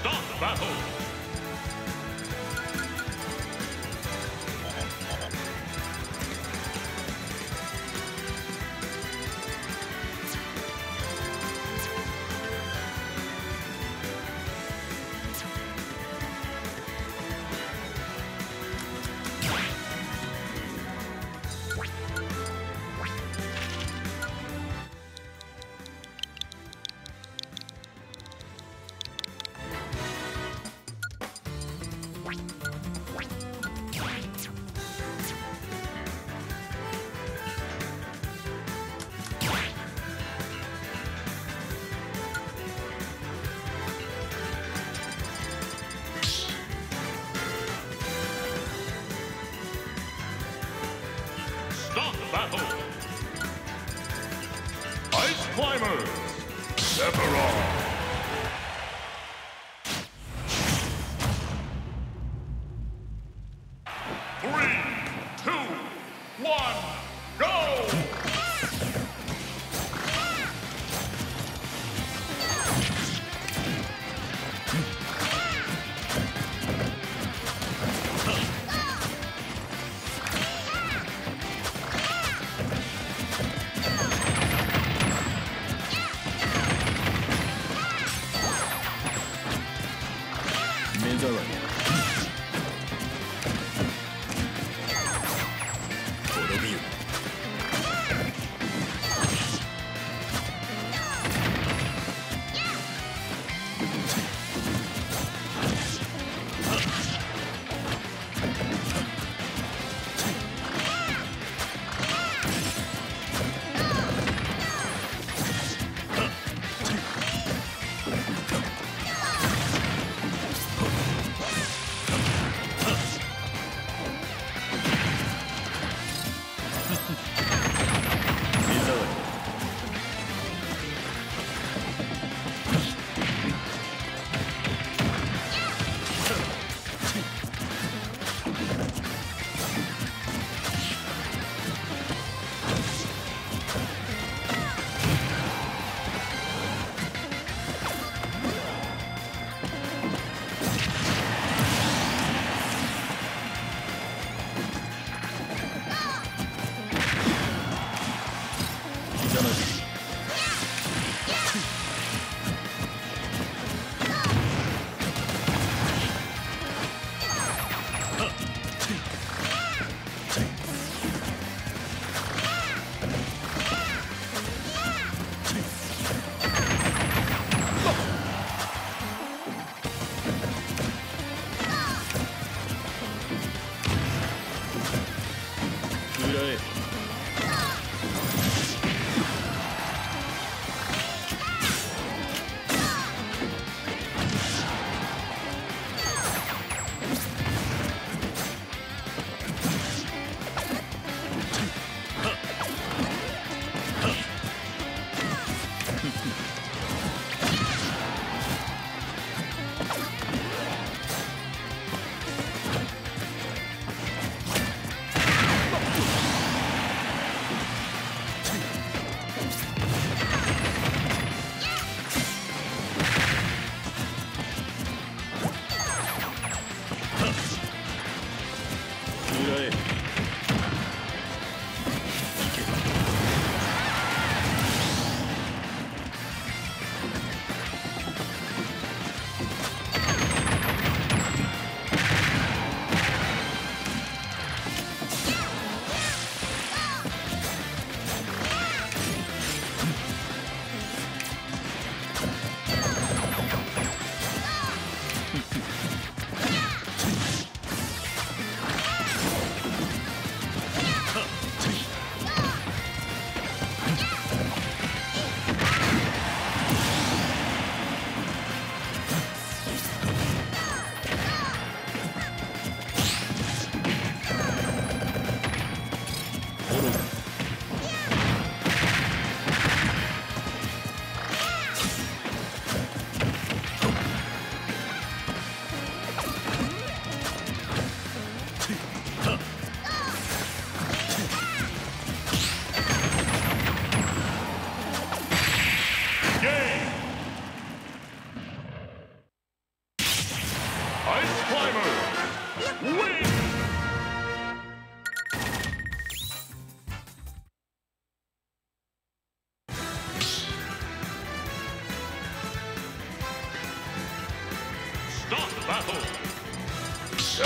start battle. Battle. Ice Climbers, Sephiroth.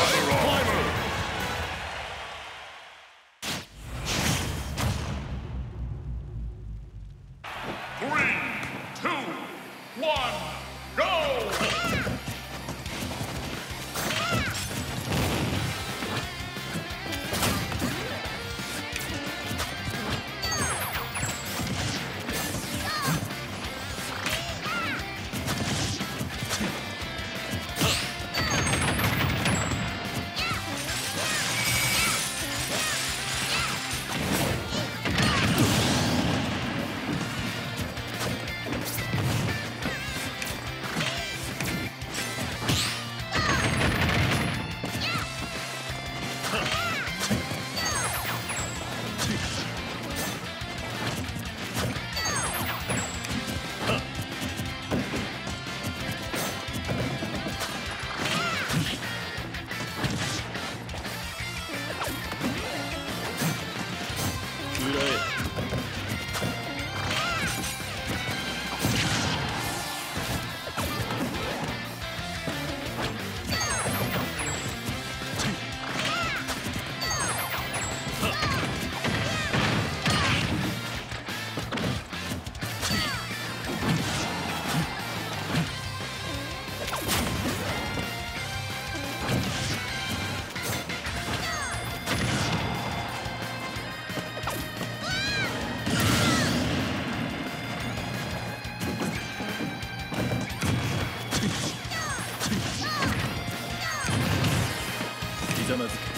Why? much.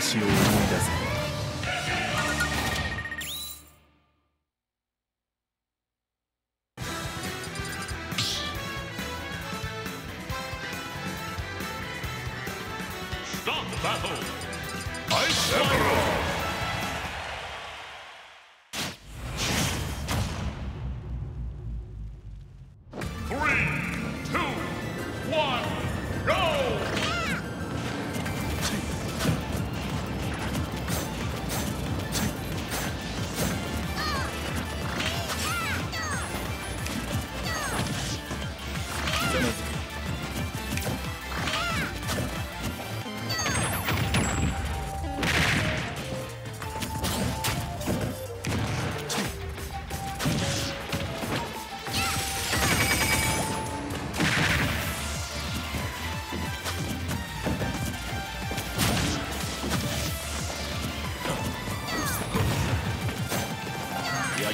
スタートバトルアイスバトル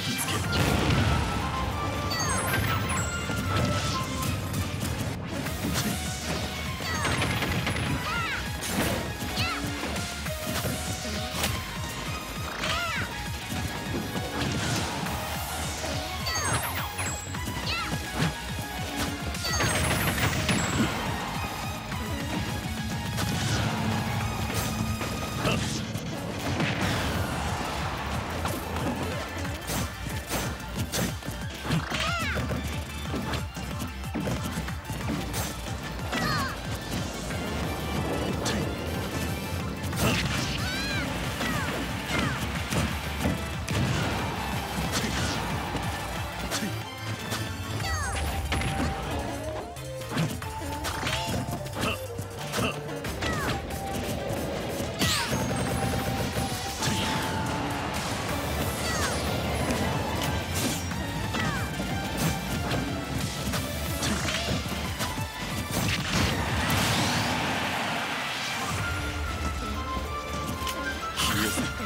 きつける何?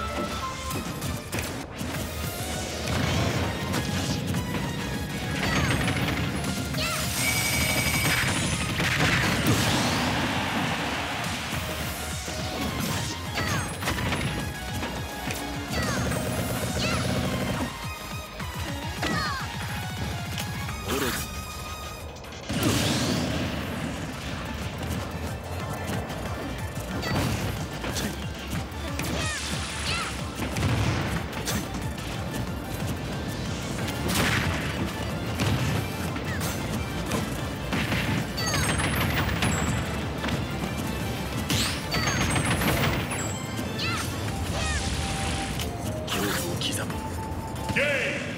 Game!